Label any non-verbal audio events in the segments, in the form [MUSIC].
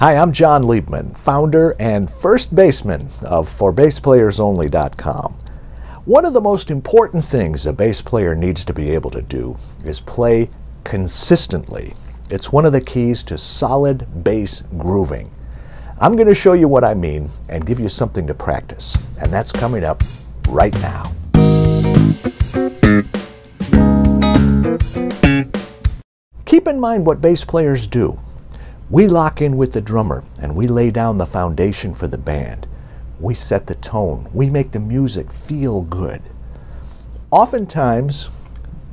Hi, I'm Jon Liebman, founder and first baseman of ForBassPlayersOnly.com. One of the most important things a bass player needs to be able to do is play consistently. It's one of the keys to solid bass grooving. I'm going to show you what I mean and give you something to practice, and that's coming up right now. Keep in mind what bass players do. We lock in with the drummer and we lay down the foundation for the band. We set the tone. We make the music feel good. Oftentimes,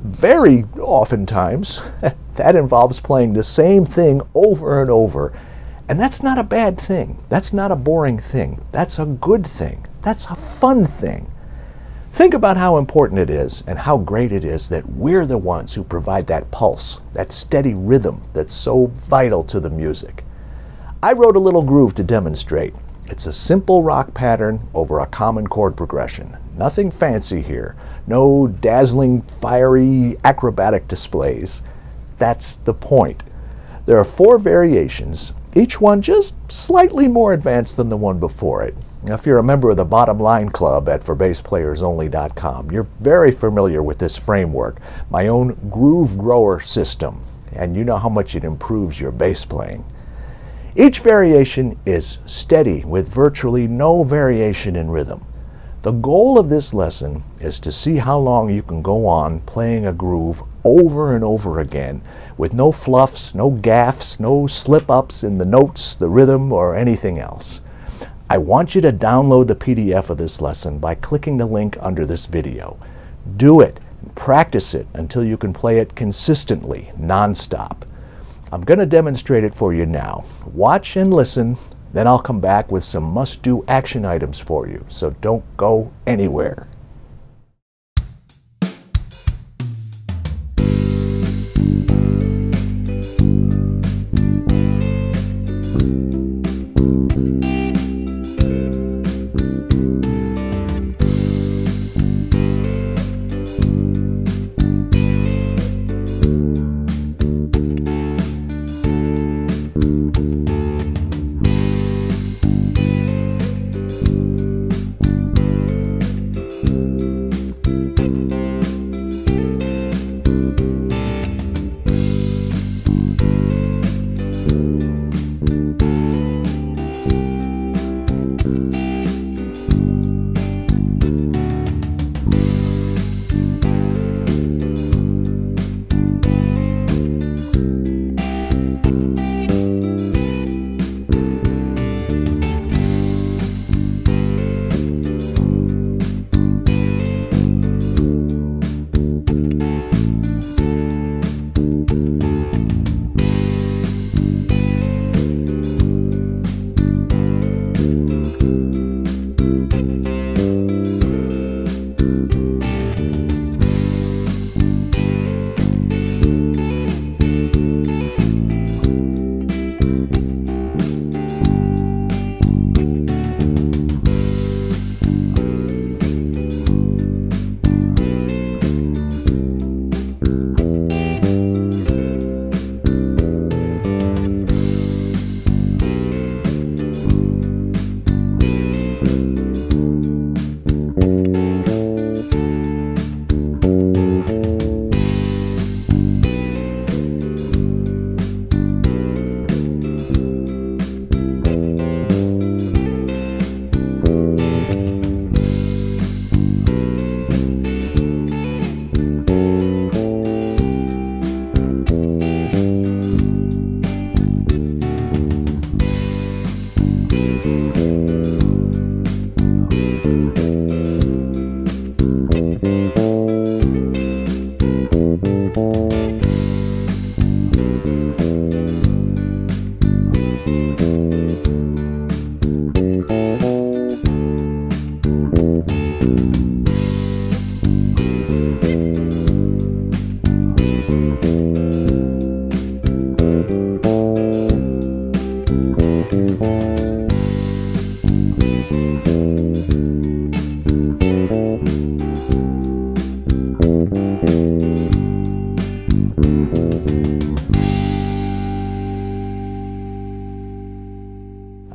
very oftentimes, [LAUGHS] that involves playing the same thing over and over. And that's not a bad thing. That's not a boring thing. That's a good thing. That's a fun thing. Think about how important it is and how great it is that we're the ones who provide that pulse, that steady rhythm that's so vital to the music. I wrote a little groove to demonstrate. It's a simple rock pattern over a common chord progression. Nothing fancy here. No dazzling, fiery, acrobatic displays. That's the point. There are four variations, each one just slightly more advanced than the one before it. If you're a member of the Bottom Line Club at ForBassPlayersOnly.com, you're very familiar with this framework, my own groove grower system, and you know how much it improves your bass playing. Each variation is steady with virtually no variation in rhythm. The goal of this lesson is to see how long you can go on playing a groove over and over again with no fluffs, no gaffs, no slip ups in the notes, the rhythm, or anything else. I want you to download the PDF of this lesson by clicking the link under this video. Do it, and practice it until you can play it consistently, nonstop. I'm going to demonstrate it for you now. Watch and listen, then I'll come back with some must-do action items for you, so don't go anywhere.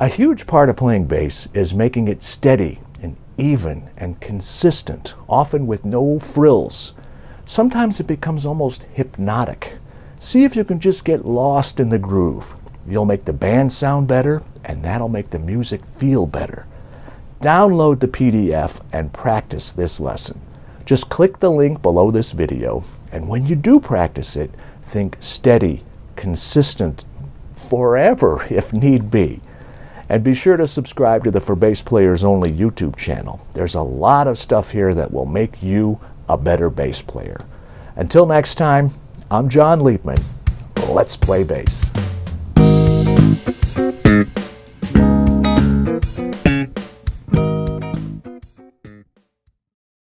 A huge part of playing bass is making it steady and even and consistent, often with no frills. Sometimes it becomes almost hypnotic. See if you can just get lost in the groove. You'll make the band sound better, and that'll make the music feel better. Download the PDF and practice this lesson. Just click the link below this video, and when you do practice it, think steady, consistent, forever [LAUGHS] if need be. And be sure to subscribe to the For Bass Players Only YouTube channel. There's a lot of stuff here that will make you a better bass player. Until next time, I'm Jon Liebman. Let's play bass.